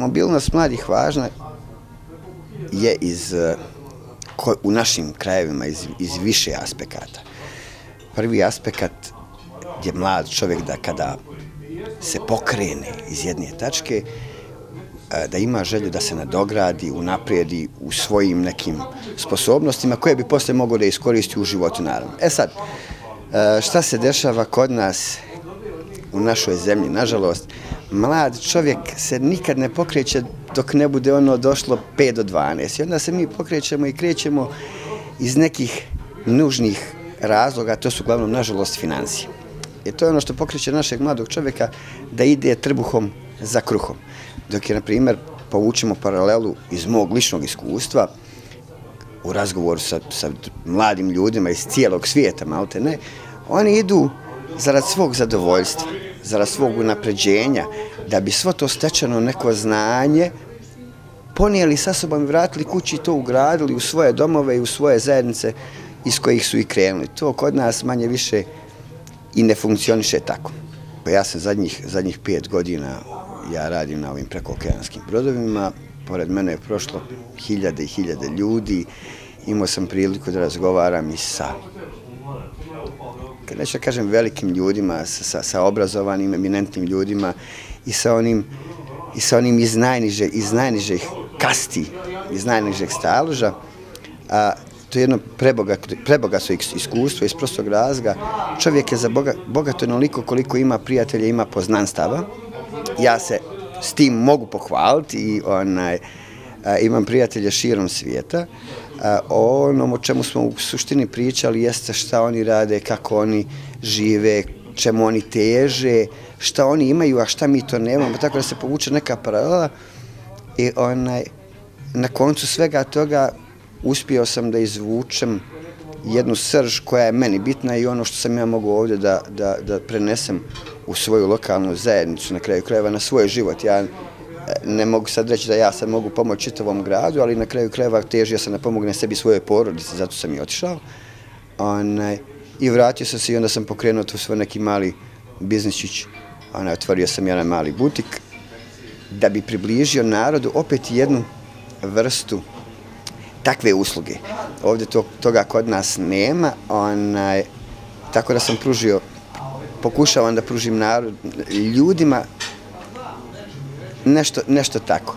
mobilnost mladih važna je iz, eh, u našim krajevima iz, iz više aspekata. Prvi aspekt je mlad čovjek da kada se pokrene iz jedne tačke, eh, da ima želju da se nadogradi, unaprijedi u svojim nekim sposobnostima koje bi posle mogo da iskoristi u životu naravno. E sad, eh, šta se dešava kod nas u našoj zemlji? Nažalost, mlad čovjek se nikad ne pokreće dok ne bude ono došlo 5 do 12. I onda se mi pokrećemo i krećemo iz nekih nužnih razloga, to su uglavnom, nažalost, financije. I to je ono što pokreće našeg mladog čovjeka da ide trbuhom za kruhom. Dok je, na primjer, povučemo paralelu iz mog ličnog iskustva, u razgovoru sa, sa mladim ljudima iz cijelog svijeta, malte ne, oni idu zarad svog zadovoljstva, zarad svog unapređenja, da bi svo to stečeno neko znanje ponijeli sa sobom i vratili kući i to ugradili u svoje domove i u svoje zajednice iz kojih su i krenuli. To kod nas manje više i ne funkcioniše tako. Ja sam zadnjih, zadnjih pet godina, ja radim na ovim prekookeanskim brodovima, pored mene je prošlo hiljade i hiljade ljudi, imao sam priliku da razgovaram i sa neću da kažem velikim ljudima, sa, sa, obrazovanim, eminentnim ljudima i sa onim, i sa onim iz, najniže, iz najnižih kasti, iz najnižeg staloža. A, to je jedno preboga, preboga su iskustvo iz prostog razga. Čovjek je za boga, bogato onoliko koliko ima prijatelja, ima poznanstava. Ja se s tim mogu pohvaliti i onaj, a, imam prijatelja širom svijeta onom o čemu smo u suštini pričali jeste šta oni rade, kako oni žive, čemu oni teže, šta oni imaju, a šta mi to nemamo, tako da se povuče neka paralela i onaj, na koncu svega toga uspio sam da izvučem jednu srž koja je meni bitna i ono što sam ja mogu ovdje da, da, da prenesem u svoju lokalnu zajednicu, na kraju krajeva, na svoj život. Ja ne mogu sad reći da ja sad mogu pomoći čitavom gradu, ali na kraju krajeva težio sam da pomogne sebi svoje porodice, zato sam i otišao. Onaj, I vratio sam se i onda sam pokrenuo tu svoj neki mali biznisčić. Onaj, otvorio sam jedan mali butik da bi približio narodu opet jednu vrstu takve usluge. Ovdje to, toga kod nas nema, onaj, tako da sam pružio, pokušavam da pružim narod, ljudima nešto, nešto tako.